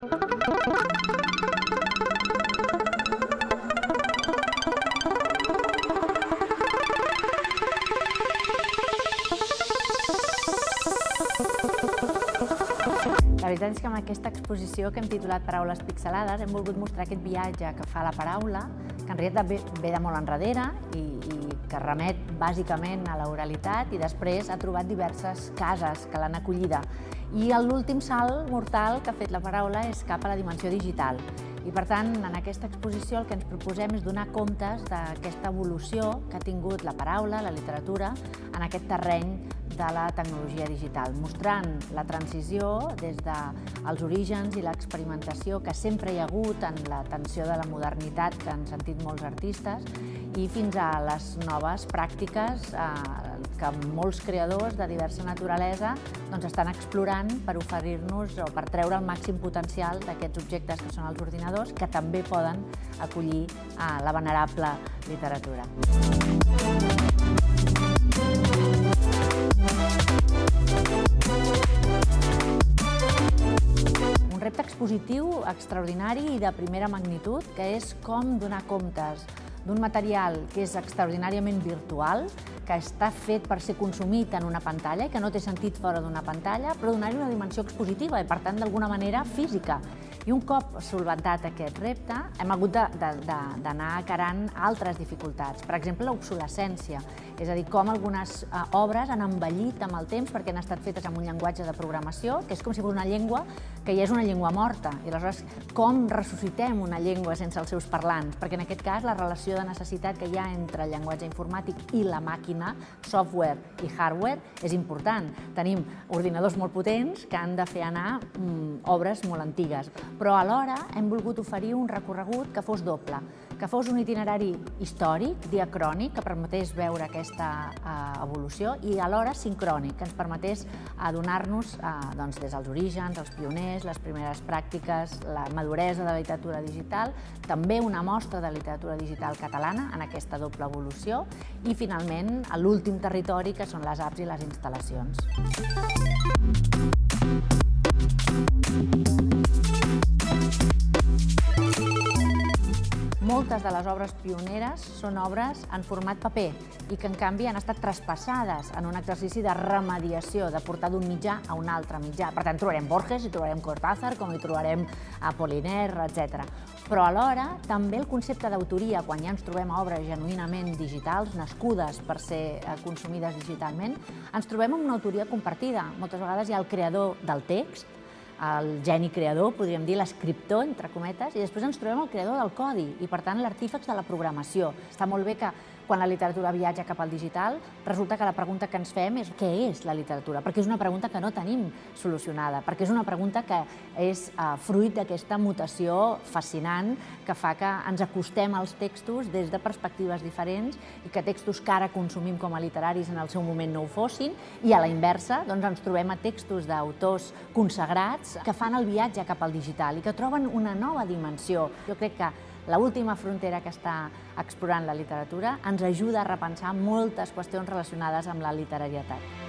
La veritat és que amb aquesta exposició que hem titulat Paraules pixelades hem volgut mostrar aquest viatge que fa la paraula, que en realitat ve, de molt enrere i, i que remet bàsicament a l'oralitat i després ha trobat diverses cases que l'han acollida. I l'últim salt mortal que ha fet la paraula és cap a la dimensió digital. I per tant, en aquesta exposició el que ens proposem és donar comptes d'aquesta evolució que ha tingut la paraula, la literatura, en aquest terreny de la tecnologia digital, mostrant la transició des dels orígens i l'experimentació que sempre hi ha hagut en l'atenció de la modernitat que han sentit molts artistes i fins a les noves pràctiques eh, que molts creadors de diversa naturalesa doncs, estan explorant per oferir-nos o per treure el màxim potencial d'aquests objectes que són els ordinadors que també poden acollir eh, la venerable literatura. Un repte expositiu extraordinari i de primera magnitud, que és com donar comptes d'un material que és extraordinàriament virtual, que està fet per ser consumit en una pantalla i que no té sentit fora d'una pantalla, però donar-hi una dimensió expositiva i, per tant, d'alguna manera física. I un cop solventat aquest repte, hem hagut d'anar acarant altres dificultats. Per exemple, l'obsolescència, és a dir, com algunes eh, obres han envellit amb el temps perquè han estat fetes amb un llenguatge de programació, que és com si fos una llengua que ja és una llengua morta. I aleshores, com ressuscitem una llengua sense els seus parlants? Perquè en aquest cas la relació de necessitat que hi ha entre el llenguatge informàtic i la màquina, software i hardware, és important. Tenim ordinadors molt potents que han de fer anar mm, obres molt antigues, però alhora hem volgut oferir un recorregut que fos doble, que fos un itinerari històric, diacrònic, que permetés veure aquesta eh, evolució i alhora sincrònic, que ens permetés adonar-nos eh, doncs, des dels orígens, els pioners, les primeres pràctiques, la maduresa de la literatura digital, també una mostra de literatura digital catalana en aquesta doble evolució i, finalment, l'últim territori, que són les apps i les instal·lacions. Moltes de les obres pioneres són obres en format paper i que, en canvi, han estat traspassades en un exercici de remediació, de portar d'un mitjà a un altre mitjà. Per tant, trobarem Borges, i trobarem Cortázar, com hi trobarem Apollinaire, etc. Però alhora, també el concepte d'autoria, quan ja ens trobem obres genuïnament digitals, nascudes per ser eh, consumides digitalment, ens trobem amb una autoria compartida. Moltes vegades hi ha el creador del text, el geni creador, podríem dir l'escriptor, entre cometes, i després ens trobem el creador del codi i, per tant, l'artífex de la programació. Està molt bé que quan la literatura viatja cap al digital, resulta que la pregunta que ens fem és què és la literatura? Perquè és una pregunta que no tenim solucionada, perquè és una pregunta que és uh, fruit d'aquesta mutació fascinant que fa que ens acostem als textos des de perspectives diferents i que textos que ara consumim com a literaris en el seu moment no ho fossin, i a la inversa doncs ens trobem a textos d'autors consagrats que fan el viatge cap al digital i que troben una nova dimensió. Jo crec que l'última frontera que està explorant la literatura ens ajuda a repensar moltes qüestions relacionades amb la literarietat.